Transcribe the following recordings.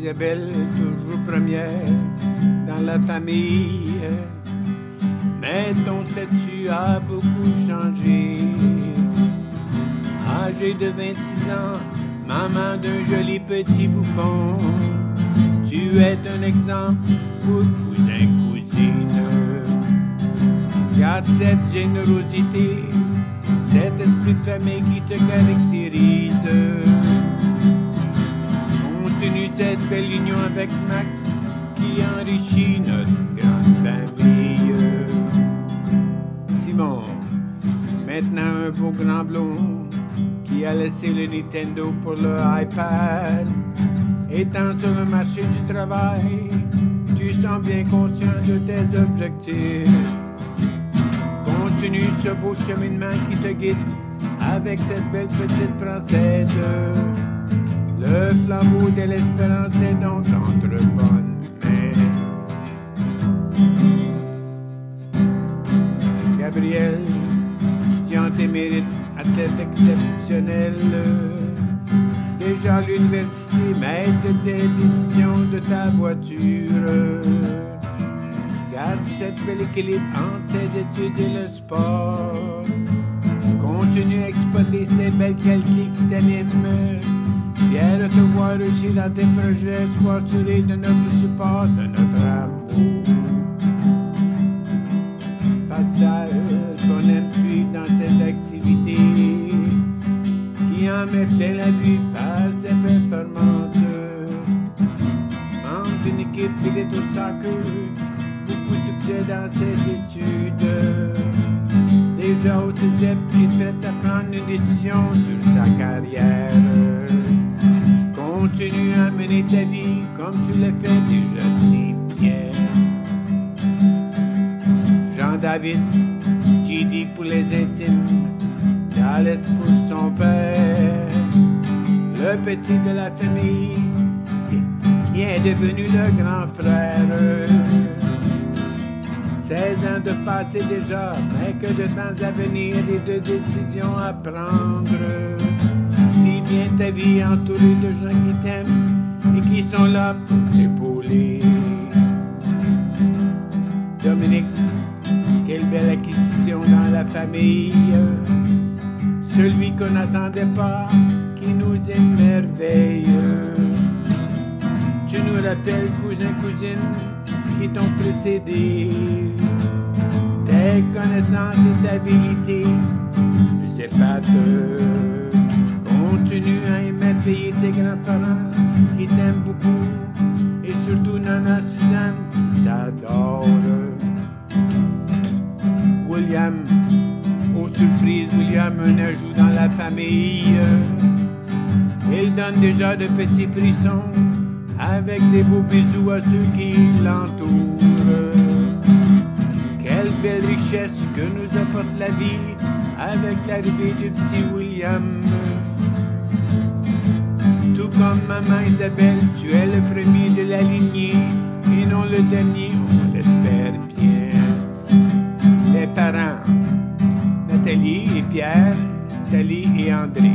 Isabelle, toujours première dans la famille. Mais ton statut a beaucoup changé. Âgé de 26 ans, maman d'un joli petit poupon, tu es un exemple pour cousin, cousine. Garde cette générosité, cet esprit de famille qui te caractérise. Continue cette belle union avec Mac qui enrichit notre grande famille. Simon, maintenant un beau grand blond qui a laissé le Nintendo pour le iPad. Étant sur le marché du travail, tu sens bien conscient de tes objectifs. Continue ce beau cheminement qui te guide avec cette belle petite française. Le flambeau de l'espérance est donc entre bonnes mains. Gabriel, étudiante émérite à tête exceptionnelle. Déjà à l'université, maître de tes décisions de ta voiture. Garde cette belle équilibre entre tes études et le sport. Continue à exploiter ces belles qualités qui t'animent. Fier de voir réussir dans tes projets, sois assuré de notre support, de notre amour. Passage qu'on aime suivre dans cette activité qui en met plein la vie par ses performances. Membre d'une équipe qui est au soccer, beaucoup de succès dans ses études. Déjà au cégep, il à prendre une décision sur sa carrière. Continue à mener ta vie comme tu l'as fait déjà si bien. Jean-David, JD pour les intimes, Dallas pour son père, le petit de la famille qui- est devenu le grand frère. 16 ans de passé déjà, mais que de temps à venir et de décisions à prendre. Bien ta vie entourée de gens qui t'aiment et qui sont là pour t'épauler. Dominique, quelle belle acquisition dans la famille. Celui qu'on n'attendait pas, qui nous émerveille. Tu nous rappelles, cousin, cousine, qui t'ont précédé. Tes connaissances et ta vérité nous épatent. Payer tes grands-parents qui t'aiment beaucoup. Et surtout Nana Suzanne qui t'adore. William, aux surprises, William, un ajout dans la famille. Il donne déjà de petits frissons avec des beaux bisous à ceux qui l'entourent. Quelle belle richesse que nous apporte la vie avec l'arrivée du petit William. Comme maman Isabelle, tu es le premier de la lignée et non le dernier, on l'espère bien. Les parents, Nathalie et Pierre, Nathalie et André,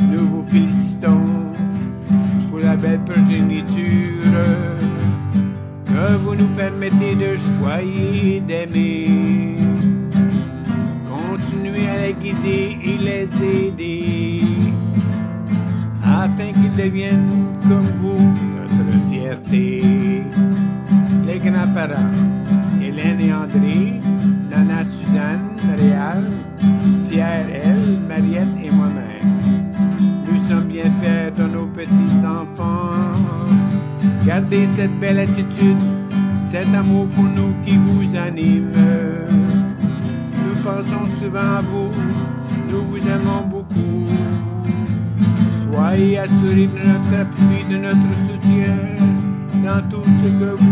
nous vous félicitons pour la belle progéniture que vous nous permettez de choyer et d'aimer. Continuez à les guider et les aider deviennent comme vous notre fierté. Les grands-parents, Hélène et André, Nana Suzanne, Réal, Pierre, elle, Mariette et moi-même. Nous sommes bien fiers de nos petits-enfants. Gardez cette belle attitude, cet amour pour nous qui vous anime. Nous pensons souvent à vous, nous vous aimons beaucoup. Soyez assurés de notre appui, de notre soutien dans tout ce que.